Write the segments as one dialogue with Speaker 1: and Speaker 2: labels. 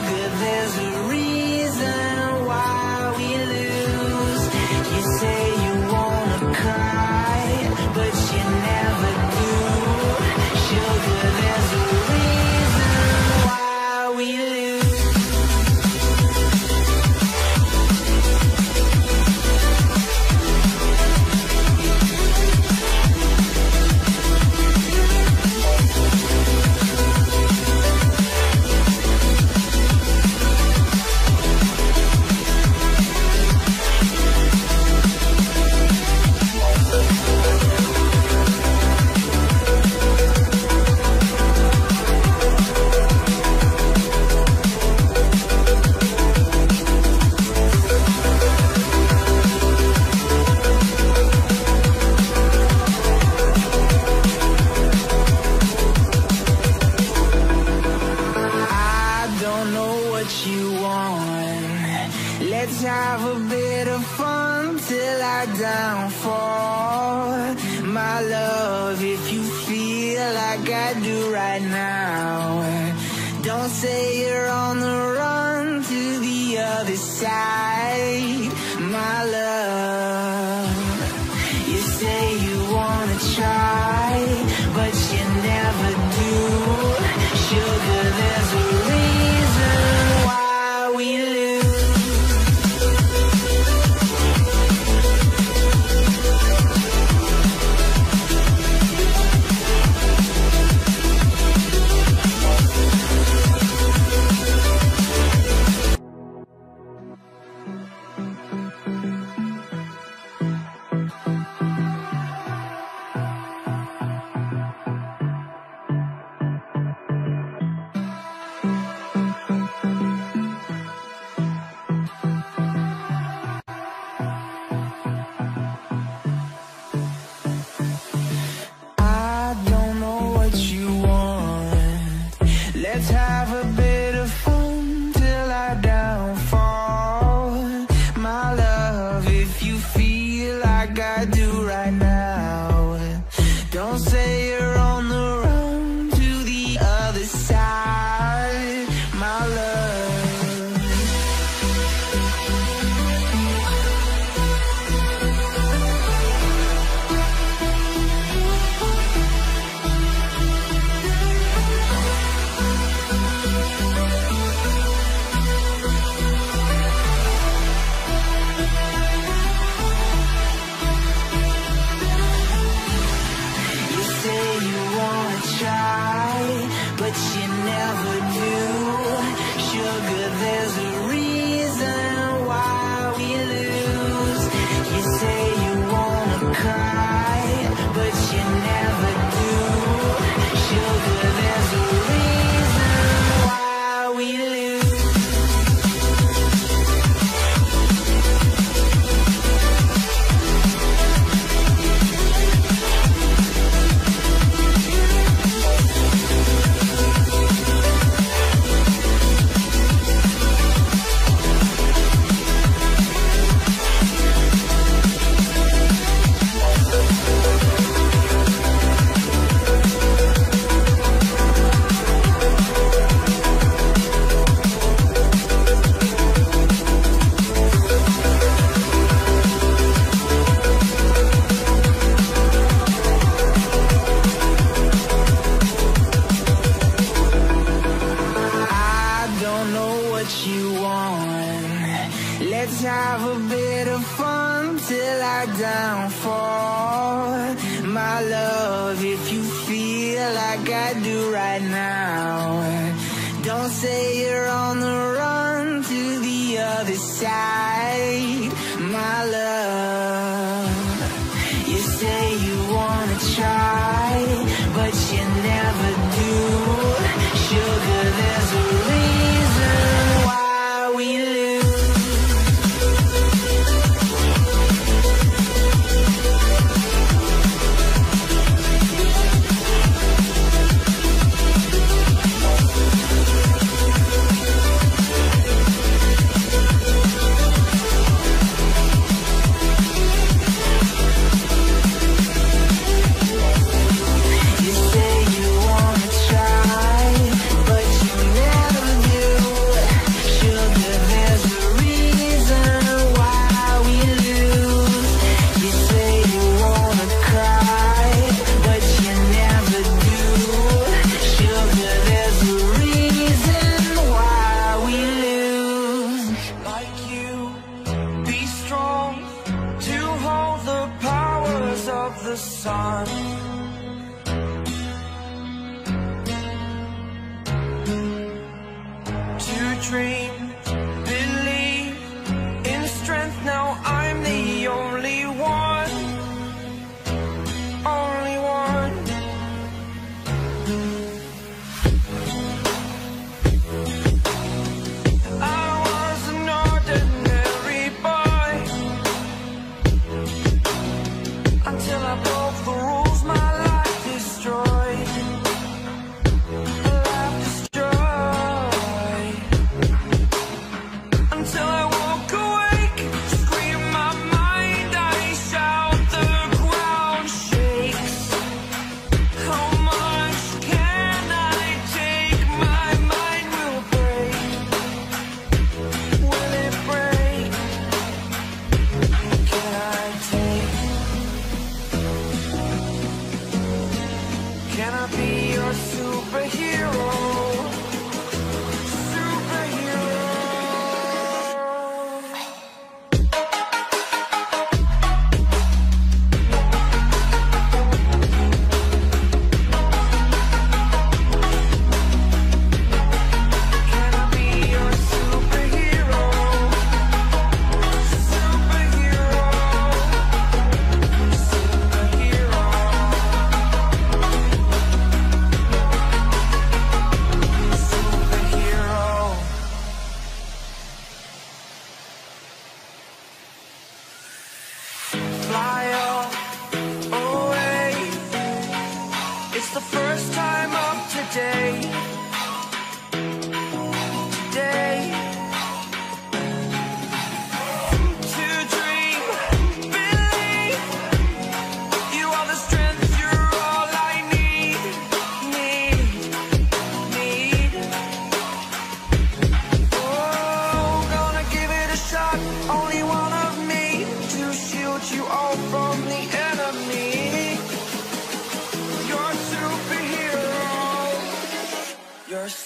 Speaker 1: good there's a like I do right now. Don't say you're on the run to the other side, my love. say you're on the run to the other side, my love. the
Speaker 2: sun.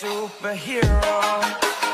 Speaker 2: Superhero